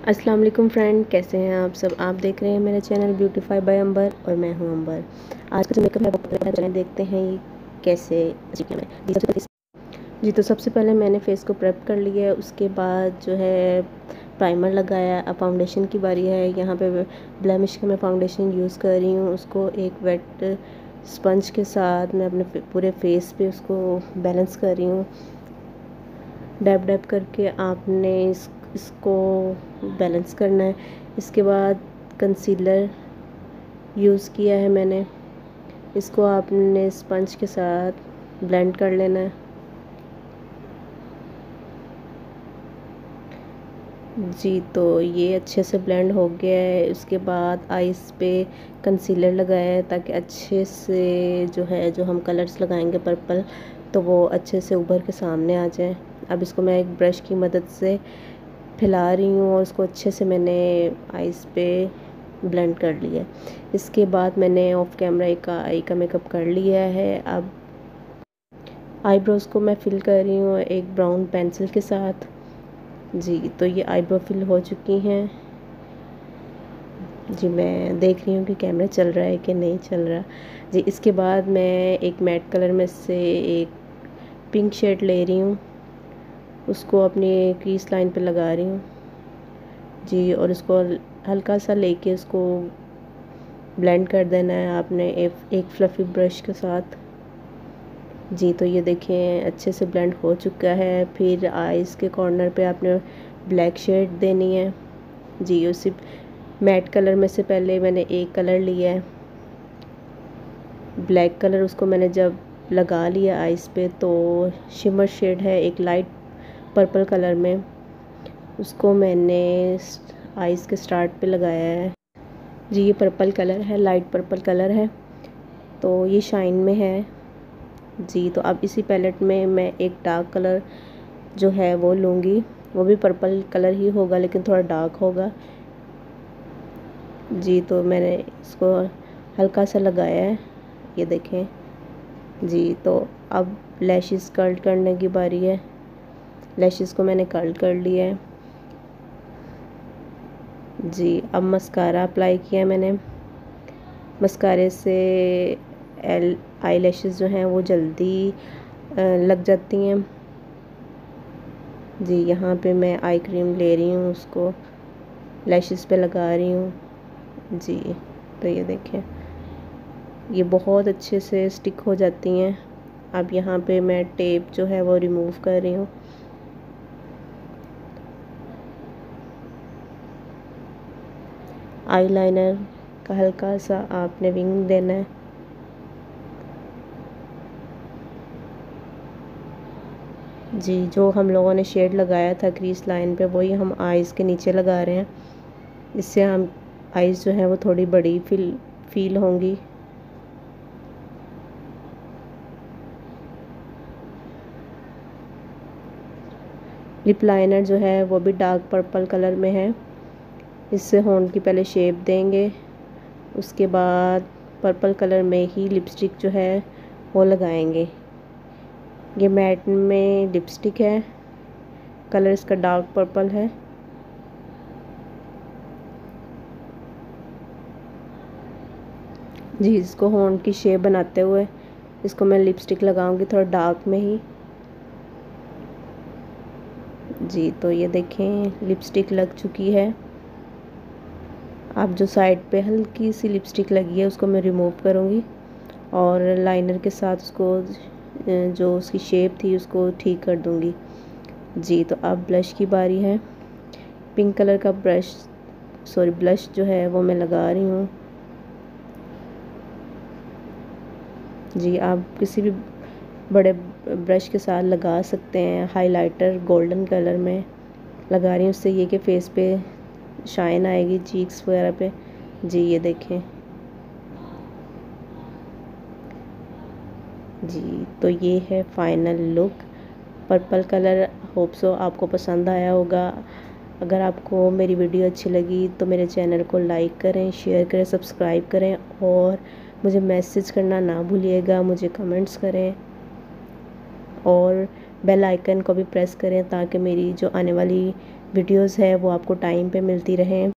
अस्सलाम वालेकुम फ्रेंड, कैसे हैं आप सब? आप देख रहे हैं मेरा चैनल ब्यूटीफाई बाय अंबर और मैं हूँ अंबर आज का मेकअप है वो चलें देखते हैं ये कैसे जी तो सबसे पहले मैंने फेस को प्रेप कर लिया है, उसके बाद जो है प्राइमर लगाया अब फाउंडेशन की बारी है, यहाँ पे ब्लैमिश का मैं फाउंडेशन यूज़ कर रही हूँ। उसको एक वेट स्पंज के साथ मैं अपने पूरे फेस पे उसको बैलेंस कर रही हूँ। डैप डैब करके आपने इस इसको बैलेंस करना है। इसके बाद कंसीलर यूज़ किया है मैंने। इसको आपने स्पंज के साथ ब्लेंड कर लेना है। जी तो ये अच्छे से ब्लेंड हो गया है। उसके बाद आइस पे कंसीलर लगाया है ताकि अच्छे से जो है, जो हम कलर्स लगाएँगे पर्पल तो वो अच्छे से उभर के सामने आ जाए। अब इसको मैं एक ब्रश की मदद से फैला रही हूँ और उसको अच्छे से मैंने आइस पे ब्लेंड कर लिया इसके बाद मैंने ऑफ़ कैमरा एक आई का मेकअप कर लिया है। अब आईब्रोज़ को मैं फिल कर रही हूँ एक ब्राउन पेंसिल के साथ। जी तो ये आईब्रो फिल हो चुकी हैं। जी, मैं देख रही हूँ कि कैमरा चल रहा है कि नहीं चल रहा। जी, इसके बाद मैं एक मैट कलर में से एक पिंक शेड ले रही हूँ। उसको अपनी क्रीस लाइन पे लगा रही हूँ। जी और उसको हल्का सा लेके उसको ब्लेंड कर देना है आपने एक, एक फ्लफ़ी ब्रश के साथ। जी तो ये देखें अच्छे से ब्लेंड हो चुका है। फिर आइज़ के कॉर्नर पे आपने ब्लैक शेड देनी है। जी उसी मैट कलर में से पहले मैंने एक कलर लिया है। ब्लैक कलर उसको मैंने जब लगा लिया आइज़ पे तो शिमर शेड है एक लाइट पर्पल कलर में, उसको मैंने आइस के स्टार्ट पे लगाया है। जी, ये पर्पल कलर है लाइट पर्पल कलर है तो ये शाइन में है। जी तो अब इसी पैलेट में मैं एक डार्क कलर जो है वो लूँगी। वो भी पर्पल कलर ही होगा, लेकिन थोड़ा डार्क होगा। जी तो मैंने इसको हल्का सा लगाया है, ये देखें। जी तो अब लैशेस कर्ल करने की बारी है। लैशेस को मैंने कर्ल कर लिया है। जी, अब मस्कारा अप्लाई किया मैंने। मस्कारे से एल आई लैशेस जो हैं वो जल्दी लग जाती हैं। जी, यहाँ पे मैं आई क्रीम ले रही हूँ उसको। लैशेस पे लगा रही हूँ। जी तो ये देखें। ये बहुत अच्छे से स्टिक हो जाती हैं। अब यहाँ पे मैं टेप जो है वो रिमूव कर रही हूँ। आईलाइनर का हल्का सा आपने विंग देना है। जी, जो हम लोगों ने शेड लगाया था क्रीज लाइन पे, वही हम आइज़ के नीचे लगा रहे हैं। इससे हम आइज़ जो है वो थोड़ी बड़ी फील फील होंगी। लिप लाइनर जो है वो भी डार्क पर्पल कलर में है। इससे होन की पहले शेप देंगे। उसके बाद पर्पल कलर में ही लिपस्टिक जो है, वो लगाएँगे। ये मैट में लिपस्टिक है। कलर इसका डार्क पर्पल है। जी, इसको होन की शेप बनाते हुए इसको मैं लिपस्टिक लगाऊँगी थोड़ा डार्क में ही। जी तो ये देखें लिपस्टिक लग चुकी है। अब जो साइड पे हल्की सी लिपस्टिक लगी है, उसको मैं रिमूव करूँगी और लाइनर के साथ उसको जो उसकी शेप थी, उसको ठीक कर दूँगी। जी तो अब ब्लश की बारी है। पिंक कलर का ब्रश सॉरी ब्लश जो है, वो मैं लगा रही हूँ। जी, आप किसी भी बड़े ब्रश के साथ लगा सकते हैं। हाइलाइटर गोल्डन कलर में लगा रही हूँ। उससे ये कि फेस पे शाइन आएगी चीक्स वगैरह पे। जी, ये देखें। जी तो ये है final look. Purple colour, hope so आपको पसंद आया होगा। अगर आपको मेरी वीडियो अच्छी लगी तो मेरे चैनल को लाइक करें, शेयर करें, सब्सक्राइब करें और मुझे मैसेज करना ना भूलिएगा, मुझे कमेंट्स करें। और बेल आइकन को भी प्रेस करें ताकि मेरी जो आने वाली वीडियोस है वो आपको टाइम पे मिलती रहें।